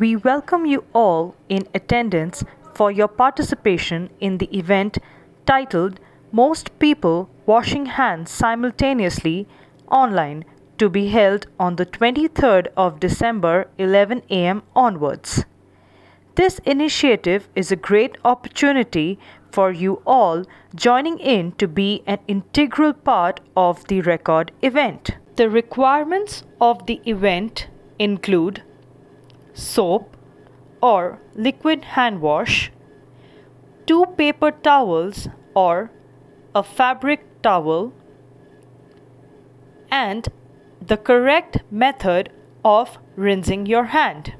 We welcome you all in attendance for your participation in the event titled Most People Washing Hands Simultaneously Online to be held on the 23rd of December 11 am onwards. This initiative is a great opportunity for you all joining in to be an integral part of the record event. The requirements of the event include soap or liquid hand wash, two paper towels or a fabric towel, and the correct method of rinsing your hand.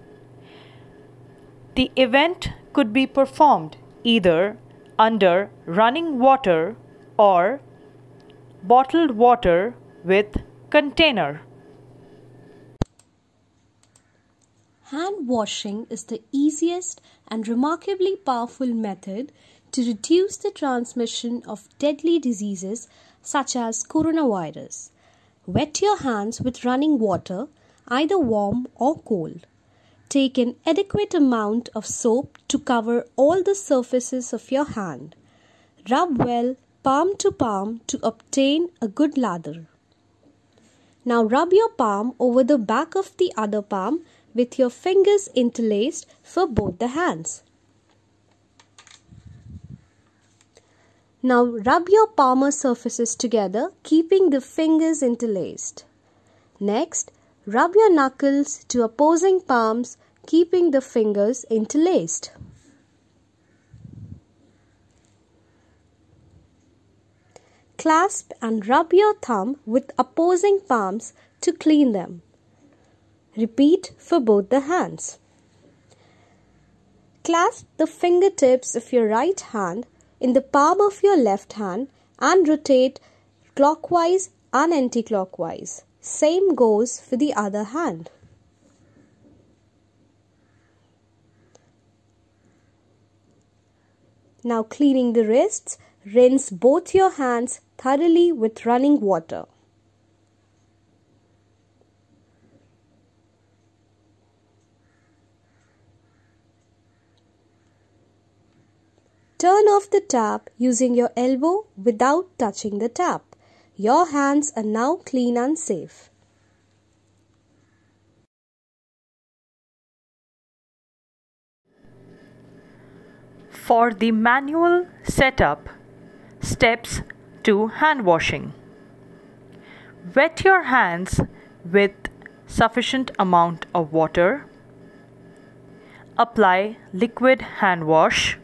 The event could be performed either under running water or bottled water with container. Hand washing is the easiest and remarkably powerful method to reduce the transmission of deadly diseases such as coronavirus. Wet your hands with running water, either warm or cold. Take an adequate amount of soap to cover all the surfaces of your hand. Rub well palm to palm to obtain a good lather. Now rub your palm over the back of the other palm with your fingers interlaced for both the hands. Now rub your palmar surfaces together, keeping the fingers interlaced. Next, rub your knuckles to opposing palms keeping the fingers interlaced. Clasp and rub your thumb with opposing palms to clean them. Repeat for both the hands. Clasp the fingertips of your right hand in the palm of your left hand and rotate clockwise and anti-clockwise. Same goes for the other hand. Now cleaning the wrists, rinse both your hands thoroughly with running water. Turn off the tap using your elbow without touching the tap. Your hands are now clean and safe. For the manual setup, steps to hand washing. Wet your hands with sufficient amount of water. Apply liquid hand wash.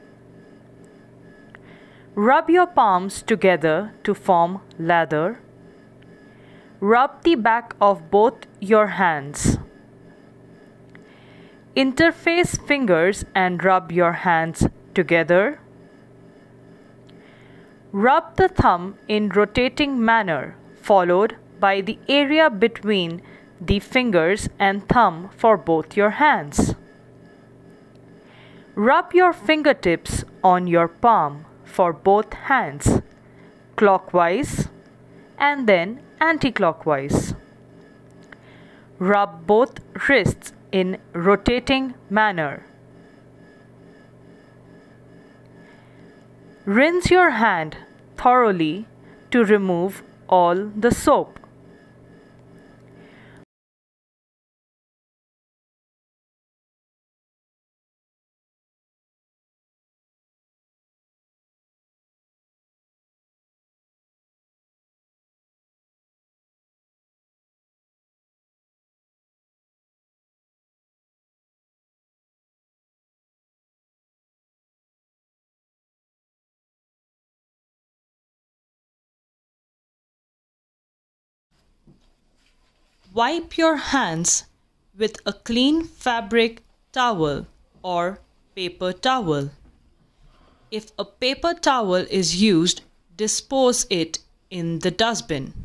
Rub your palms together to form lather. Rub the back of both your hands. Interface fingers and rub your hands together. Rub the thumb in rotating manner followed by the area between the fingers and thumb for both your hands. Rub your fingertips on your palm for both hands clockwise and then anti-clockwise. Rub both wrists in rotating manner. Rinse your hand thoroughly to remove all the soap. Wipe your hands with a clean fabric towel or paper towel. If a paper towel is used, dispose it in the dustbin.